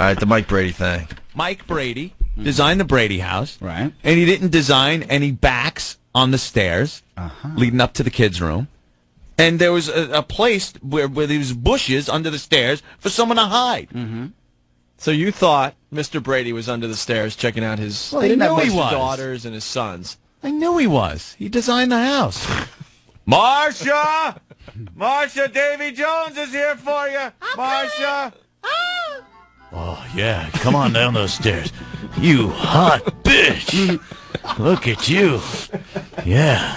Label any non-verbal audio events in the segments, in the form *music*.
All right, the Mike Brady thing. Mike Brady designed the Brady house. Right. And he didn't design any backs on the stairs uh-huh. leading up to the kids' room. And there was a, a place where, where there was bushes under the stairs for someone to hide. Mm-hmm. So you thought Mr. Brady was under the stairs checking out his Well, he knew he his was. daughters and his sons. I knew he was. He designed the house. Marcia! Marcia, Davy Jones is here for you. Marcia! Oh, yeah. Come on down those stairs. You hot bitch. Look at you. Yeah.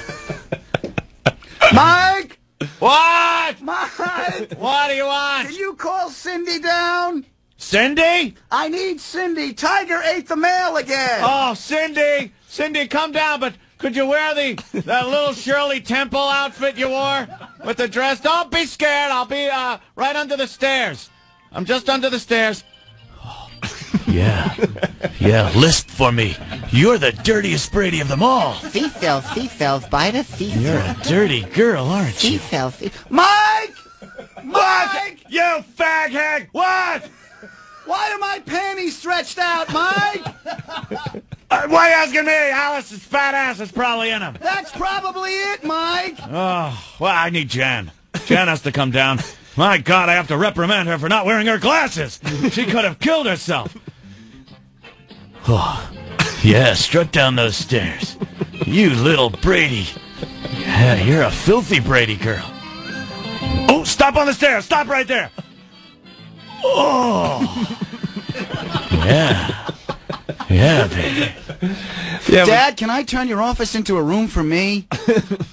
Mike! What? Mike! What do you want? Can you call Cindy down? Cindy? I need Cindy. Tiger ate the mail again. Oh, Cindy! Cindy, come down, but could you wear the that little Shirley Temple outfit you wore with the dress? Don't be scared. I'll be uh, right under the stairs. I'm just under the stairs. Yeah. Yeah, lisp for me. You're the dirtiest Brady of them all. Thief filth, thief filth, bite a thief. You're a dirty girl, aren't you? Thief filth. thief- Mike! Mike! You fag What? Why are my panties stretched out, Mike? *laughs* Uh, why are you asking me? Alice's fat ass is probably in them. That's probably it, Mike. Oh, well, I need Jan. Jan has to come down. My God, I have to reprimand her for not wearing her glasses. She could have killed herself. Oh, yeah, struck down those stairs. You little Brady. Yeah, you're a filthy Brady girl. Oh, stop on the stairs. Stop right there. Oh. Yeah. Yeah, baby. Yeah, Dad, can I turn your office into a room for me?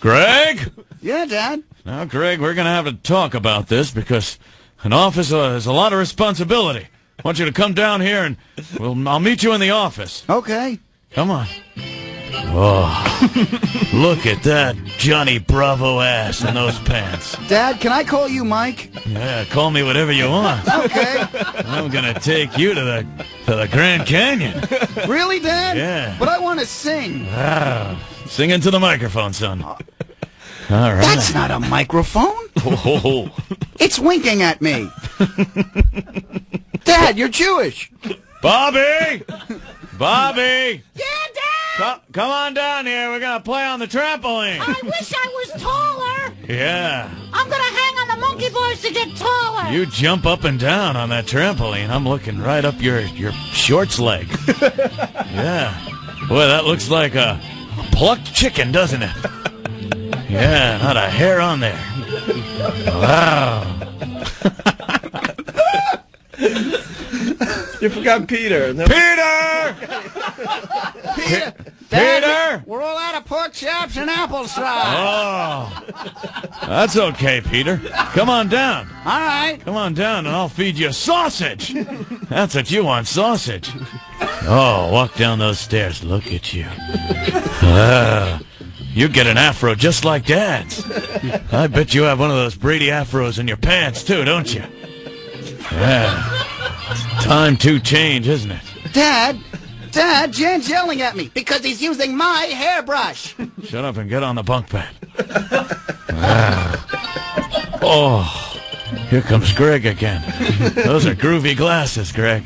Greg? Yeah, Dad. Now, Greg, we're going to have to talk about this because an office uh, is a lot of responsibility. I want you to come down here and we'll, I'll meet you in the office. Okay. Come on. Oh, look at that Johnny Bravo ass in those pants. Dad, can I call you Mike? Yeah, call me whatever you want. Okay. I'm going to take you to the to the Grand Canyon. really, Dad? Yeah. But I want to sing. Ah, sing into the microphone, son. All right. That's not a microphone. *laughs* Oh, It's winking at me. *laughs* Dad, you're Jewish. Bobby! Bobby! Yeah, Dad! Come, come on down here. We're going to play on the trampoline. I wish I was taller. Yeah. I'm gonna hang on the monkey bars to get taller. You jump up and down on that trampoline. I'm looking right up your, your shorts leg. *laughs* yeah. Boy, that looks like a, a plucked chicken, doesn't it? *laughs* Yeah, not a hair on there. Wow. You forgot Peter. No- Peter! Peter. Peter! We're all out of pork chops and apple straw. Oh. That's okay, Peter. Come on down. All right. Come on down and I'll feed you sausage. That's what you want, sausage. Oh, walk down those stairs. Look at you. Ah, you get an afro just like Dad's. I bet you have one of those Brady afros in your pants, too, don't you? Yeah. Time to change, isn't it? Dad, Dad, Jan's yelling at me because he's using my hairbrush. Shut up and get on the bunk bed. Ah. Oh, here comes Greg again. Those are groovy glasses, Greg.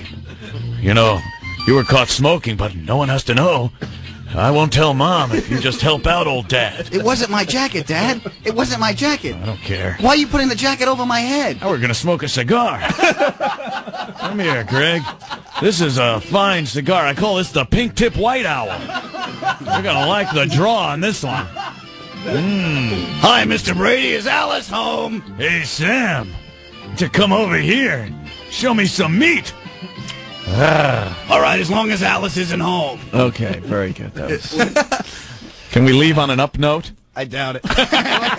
You know, you were caught smoking, but no one has to know. I won't tell Mom if you just help out old Dad. It wasn't my jacket, Dad. It wasn't my jacket. I don't care. Why are you putting the jacket over my head? Now we're gonna smoke a cigar. Come here, Greg. This is a fine cigar. I call this the Pink Tip White Owl. You're gonna like the draw on this one. Hmm. Hi, Mr. Brady. Is Alice home? Hey, Sam, to come over here and show me some meat. All right, as long as Alice isn't home. okay, very good. Was, Can we leave on an up note? I doubt it. *laughs*